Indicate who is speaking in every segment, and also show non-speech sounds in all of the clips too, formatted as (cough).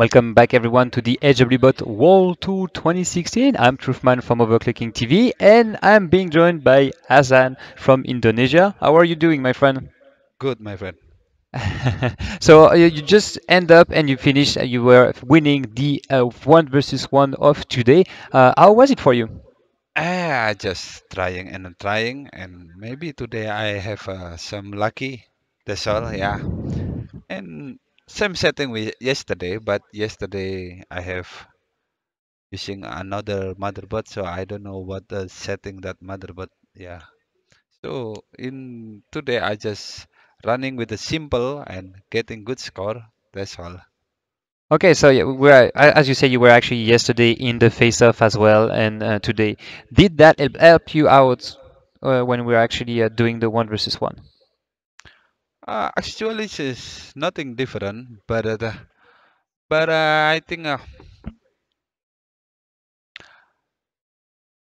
Speaker 1: Welcome back everyone to the HWBot World Tour 2016. I'm Truthman from Overclocking TV and I'm being joined by Hazzan from Indonesia. How are you doing, my friend?
Speaker 2: Good, my friend. (laughs)
Speaker 1: so uh, you just end up and you finish, uh, you were winning the uh, one versus one of today. Uh, how was it for you?
Speaker 2: Ah, just trying and trying, and maybe today I have uh, some lucky. That's all, yeah. And same setting with yesterday, but yesterday I have using another motherboard, so I don't know what the setting that motherboard. Yeah. So in today I just running with a simple and getting good score. That's all.
Speaker 1: Okay, so yeah, we're as you say, you were actually yesterday in the face-off as well, and uh, today. Did that help you out uh, when we're actually uh, doing the one versus one?
Speaker 2: Uh, actually, it's nothing different, but uh, but uh, I think uh,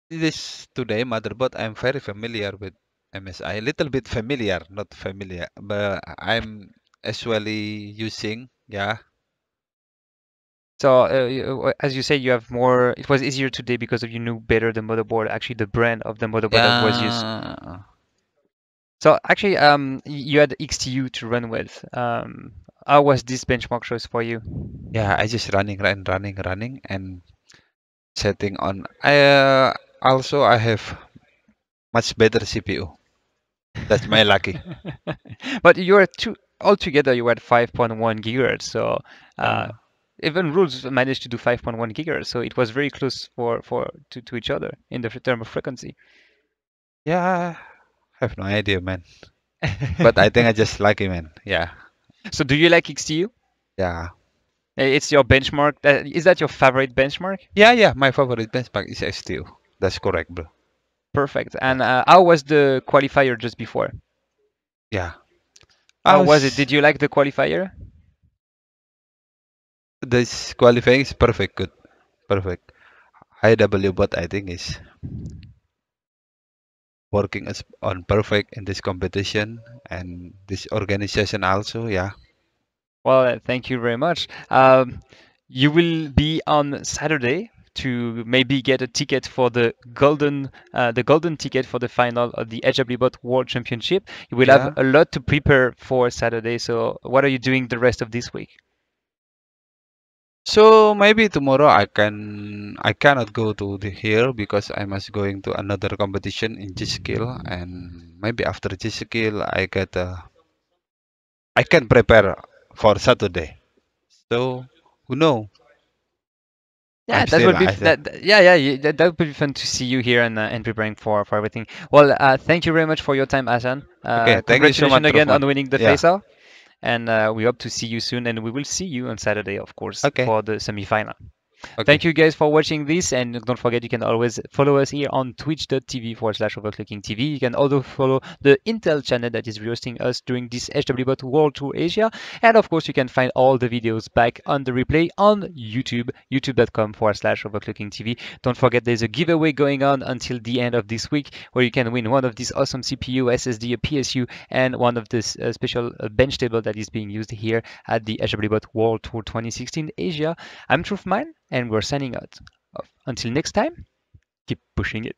Speaker 2: this today motherboard I'm very familiar with MSI. A little bit familiar, not familiar, but I'm actually using. Yeah.
Speaker 1: So uh, uh, as you say, you have more. It was easier today because of you knew better the motherboard, actually the brand of the motherboard that was used. So actually, um, you had XTU to run with. Um, how was this benchmark choice for you?
Speaker 2: Yeah, I just running, running, running, running, and setting on. I uh, also I have much better CPU. That's my lucky. (laughs)
Speaker 1: But you are two altogether. You at 5.1 gigahertz. So uh,
Speaker 2: Uh,
Speaker 1: even rules managed to do 5.1 gigahertz. So it was very close for for to, to each other in the term of frequency.
Speaker 2: yeah, I have no idea, man. (laughs) But I think I just lucky, man. Yeah,
Speaker 1: so do you like XTU?
Speaker 2: yeah,
Speaker 1: Uh, It's your benchmark. Is that your favorite benchmark?
Speaker 2: yeah, yeah. My favorite benchmark is XTU. That's correct, bro.
Speaker 1: Perfect. And uh, how was the qualifier just before?
Speaker 2: Yeah.
Speaker 1: How
Speaker 2: I
Speaker 1: was it? Did you like the qualifier?
Speaker 2: This qualifying is perfect, good, perfect. IW but I think is working as on perfect in this competition and this organization also. Yeah.
Speaker 1: Well, uh, thank you very much. Um, you will be on Saturday to maybe get a ticket for the golden uh, the golden ticket for the final of the HWBot World Championship. You will have a lot to prepare for Saturday. So, what are you doing the rest of this week?
Speaker 2: So maybe tomorrow I can I cannot go to the here because I must going to another competition in G-Skill and maybe after G-Skill I get a, I can prepare for Saturday. So who know?
Speaker 1: Yeah,
Speaker 2: I'm
Speaker 1: that
Speaker 2: still
Speaker 1: would be
Speaker 2: I
Speaker 1: f-
Speaker 2: said-
Speaker 1: that, yeah yeah that, that would be fun to see you here and uh, and preparing for for everything. Well, uh, thank you very much for your time, Hazzan. Uh,
Speaker 2: Okay, thank you so
Speaker 1: congratulations
Speaker 2: much,
Speaker 1: again on winning the
Speaker 2: Yeah.
Speaker 1: face-off, and uh, we hope to see you soon. And we will see you on Saturday, of course,
Speaker 2: Okay.
Speaker 1: for the semi-final.
Speaker 2: Okay.
Speaker 1: Thank you guys for watching this, and don't forget you can always follow us here on twitch.tv forward slash overclocking TV. You can also follow the Intel channel that is hosting us during this HWBot World Tour Asia. And of course, you can find all the videos back on the replay on YouTube, youtube.com forward slash overclocking TV. Don't forget there's a giveaway going on until the end of this week where you can win one of these awesome CPU, SSD, a PSU, and one of this uh, special uh, bench table that is being used here at the HWBot World Tour 2016 Asia. I'm Truthman, and we're signing out. Until next time, keep pushing it.